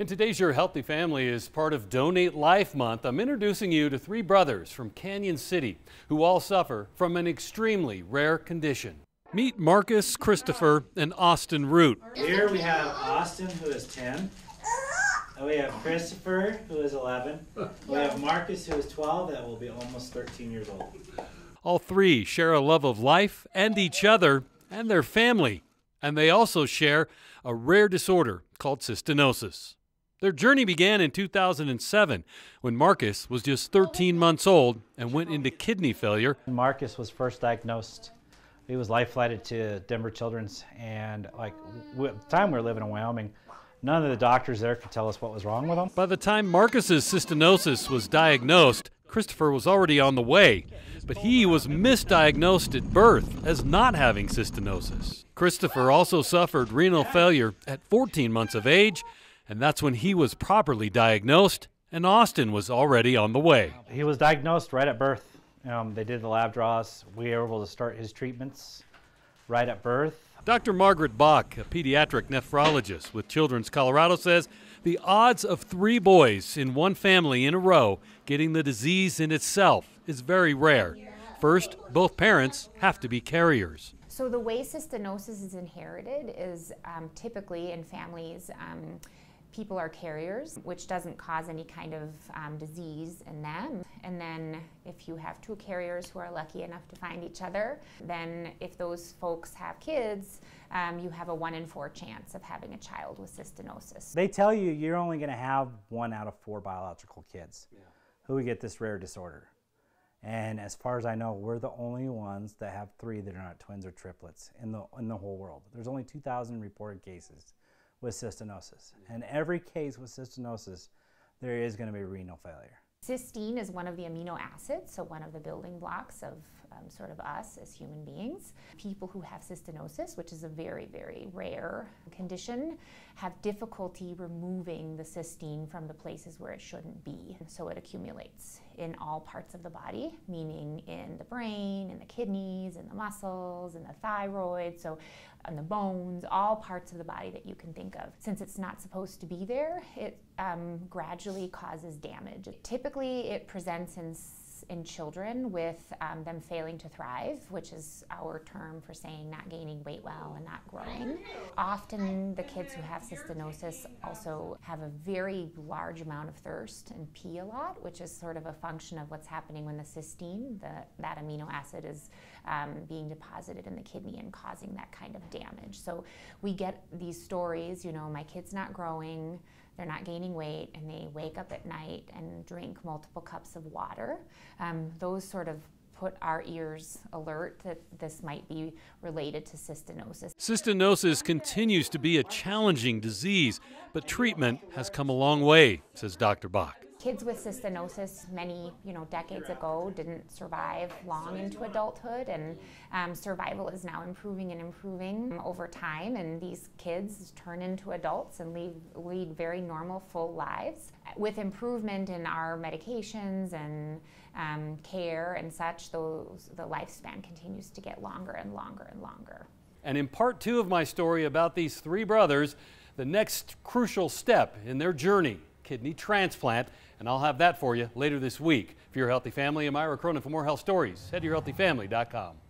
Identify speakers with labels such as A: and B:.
A: In today's Your Healthy Family is part of Donate Life Month. I'm introducing you to three brothers from Canon City who all suffer from an extremely rare condition. Meet Marcus Christopher and Austin Root.
B: Here we have Austin, who is 10. And we have Christopher, who is 11. We have Marcus, who is 12, that will be almost 13 years old.
A: All three share a love of life and each other and their family. And they also share a rare disorder called cystinosis. Their journey began in 2007 when Marcus was just 13 months old and went into kidney failure.
B: Marcus was first diagnosed. He was life flighted to Denver Children's, and like at the time we were living in Wyoming, none of the doctors there could tell us what was wrong with him.
A: By the time Marcus's cystinosis was diagnosed, Christopher was already on the way, but he was misdiagnosed at birth as not having cystinosis. Christopher also suffered renal failure at 14 months of age and that's when he was properly diagnosed, and Austin was already on the way.
B: He was diagnosed right at birth. Um, they did the lab draws. We were able to start his treatments right at birth.
A: Dr. Margaret Bock, a pediatric nephrologist with Children's Colorado, says the odds of three boys in one family in a row getting the disease in itself is very rare. First, both parents have to be carriers.
C: So the way cystinosis is inherited is um, typically in families. Um, people are carriers, which doesn't cause any kind of um, disease in them. And then if you have two carriers who are lucky enough to find each other, then if those folks have kids, um, you have a one in four chance of having a child with cystinosis.
B: They tell you you're only going to have one out of four biological kids yeah. who get this rare disorder. And as far as I know, we're the only ones that have three that are not twins or triplets in the in the whole world. There's only 2,000 reported cases with cystinosis. And every case with cystinosis, there is going to be renal failure.
C: Cysteine is one of the amino acids, so one of the building blocks of um, sort of us as human beings. People who have cystinosis, which is a very, very rare condition, have difficulty removing the cysteine from the places where it shouldn't be. So it accumulates in all parts of the body, meaning in the brain, in the kidneys, in the muscles, in the thyroid, so on the bones, all parts of the body that you can think of. Since it's not supposed to be there, it um, gradually causes damage. Typically, it presents in in children with um, them failing to thrive, which is our term for saying not gaining weight well and not growing. Often the kids who have cystinosis also have a very large amount of thirst and pee a lot, which is sort of a function of what's happening when the cysteine, the, that amino acid, is um, being deposited in the kidney and causing that kind of damage. So we get these stories, you know, my kid's not growing they're not gaining weight, and they wake up at night and drink multiple cups of water. Um, those sort of put our ears alert that this might be related to cystinosis.
A: Cystinosis continues to be a challenging disease, but treatment has come a long way, says Dr. Bock.
C: Kids with cystinosis many, you know, decades ago didn't survive long into adulthood, and um, survival is now improving and improving over time. And these kids turn into adults and lead, lead very normal, full lives. With improvement in our medications and um, care and such, those, the lifespan continues to get longer and longer and longer.
A: And in part two of my story about these three brothers, the next crucial step in their journey kidney transplant, and I'll have that for you later this week. For your healthy family, I'm Ira Cronin. For more health stories, head to yourhealthyfamily.com.